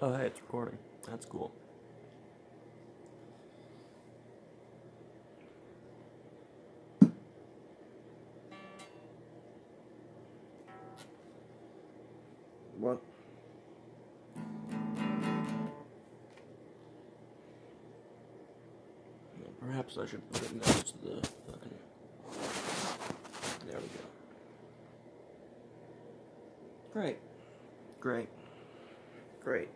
Oh, hey, it's recording. That's cool. What? Perhaps I should put it next to the fucking. There we go. Great. Great. Great.